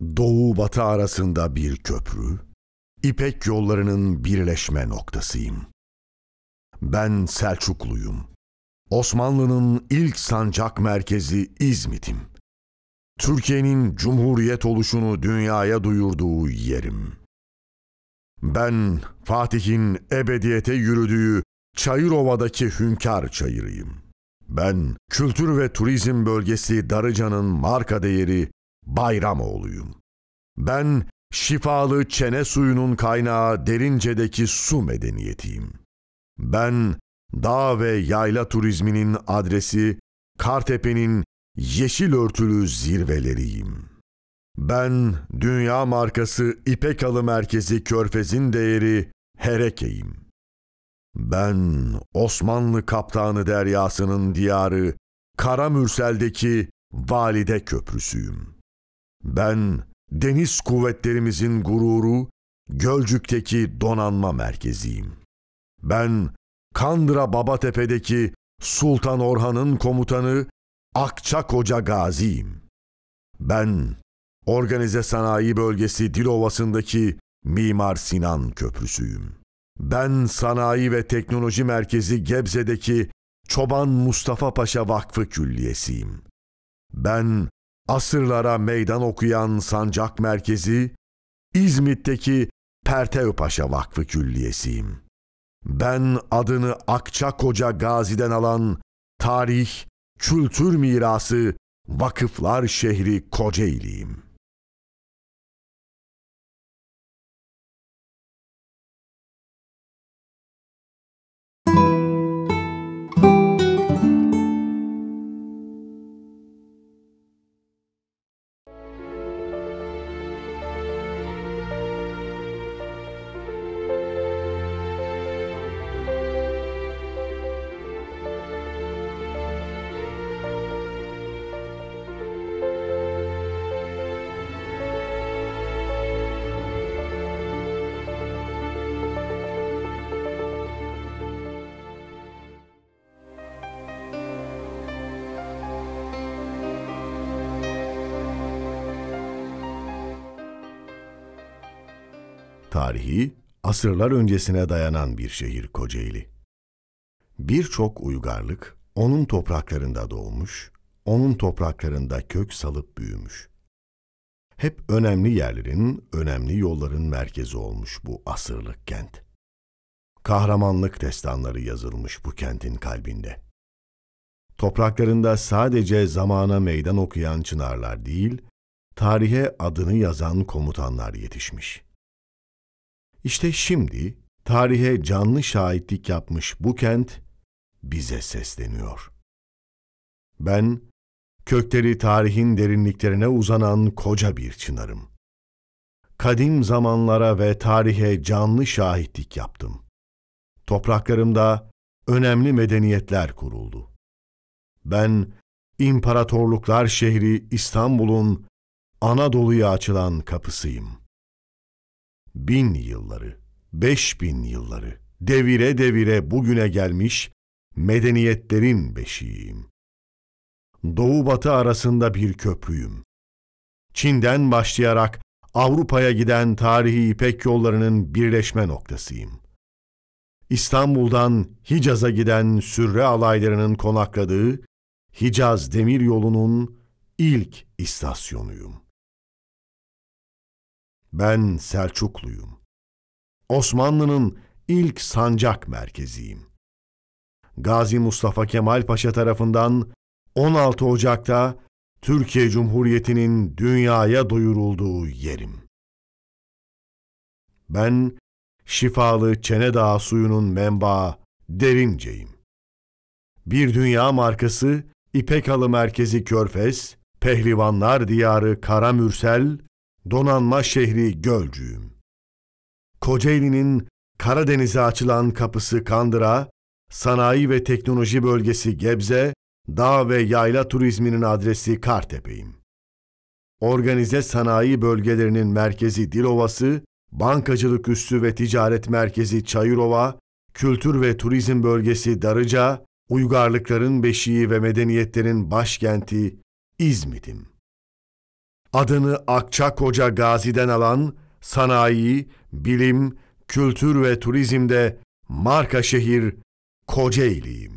Doğu batı arasında bir köprü, İpek yollarının birleşme noktasıyım. Ben Selçukluyum. Osmanlı'nın ilk sancak merkezi İzmit'im. Türkiye'nin cumhuriyet oluşunu dünyaya duyurduğu yerim. Ben Fatih'in ebediyete yürüdüğü Çayırova'daki hünkâr çayırıyım. Ben kültür ve turizm bölgesi Darıca'nın marka değeri Bayramoğlu'yum. Ben şifalı çene suyunun kaynağı Derince'deki su medeniyetiyim. Ben dağ ve yayla turizminin adresi Kartepe'nin yeşil örtülü zirveleriyim. Ben dünya markası İpek Alı Merkezi Körfez'in değeri Hereke'yim. Ben Osmanlı Kaptanı Deryası'nın diyarı Karamürsel'deki Valide Köprüsüyüm. Ben deniz kuvvetlerimizin gururu Gölcük'teki donanma merkeziyim. Ben Kandıra Babatepe'deki Sultan Orhan'ın komutanı Akçakoca Gazi'yim. Ben Organize Sanayi Bölgesi Dilovası'ndaki Mimar Sinan Köprüsüyüm. Ben Sanayi ve Teknoloji Merkezi Gebze'deki Çoban Mustafa Paşa Vakfı Külliyesiyim. Ben asırlara meydan okuyan Sancak Merkezi, İzmit'teki Pertev Paşa Vakfı Külliyesiyim. Ben adını Akçakoca Gazi'den alan tarih, kültür mirası, vakıflar şehri Kocaeli'yim. Tarihi, asırlar öncesine dayanan bir şehir Kocaeli. Birçok uygarlık onun topraklarında doğmuş, onun topraklarında kök salıp büyümüş. Hep önemli yerlerin, önemli yolların merkezi olmuş bu asırlık kent. Kahramanlık destanları yazılmış bu kentin kalbinde. Topraklarında sadece zamana meydan okuyan çınarlar değil, tarihe adını yazan komutanlar yetişmiş. İşte şimdi tarihe canlı şahitlik yapmış bu kent bize sesleniyor. Ben kökleri tarihin derinliklerine uzanan koca bir çınarım. Kadim zamanlara ve tarihe canlı şahitlik yaptım. Topraklarımda önemli medeniyetler kuruldu. Ben imparatorluklar şehri İstanbul'un Anadolu'ya açılan kapısıyım.'' Bin yılları, beş bin yılları, devire devire bugüne gelmiş medeniyetlerin beşiğiyim. Doğu batı arasında bir köprüyüm. Çin'den başlayarak Avrupa'ya giden tarihi İpek yollarının birleşme noktasıyım. İstanbul'dan Hicaz'a giden sürre alaylarının konakladığı Hicaz Demir Yolu'nun ilk istasyonuyum. Ben Selçukluyum. Osmanlı'nın ilk sancak merkeziyim. Gazi Mustafa Kemal Paşa tarafından 16 Ocak'ta Türkiye Cumhuriyeti'nin dünyaya duyurulduğu yerim. Ben şifalı Çene Dağı suyunun menbaı Derince'yim. Bir dünya markası İpek Merkezi Körfez, Pehlivanlar Diyarı Karamürsel, donanma şehri Gölcüğüm. Kocaeli'nin Karadeniz'e açılan kapısı Kandıra, sanayi ve teknoloji bölgesi Gebze, dağ ve yayla turizminin adresi Kartepe'yim. Organize sanayi bölgelerinin merkezi Dilovası, bankacılık üssü ve ticaret merkezi Çayırova, kültür ve turizm bölgesi Darıca, uygarlıkların beşiği ve medeniyetlerin başkenti İzmit'im. Adını Akçakoca Gazi'den alan sanayi, bilim, kültür ve turizmde marka şehir Kocaeli'yim.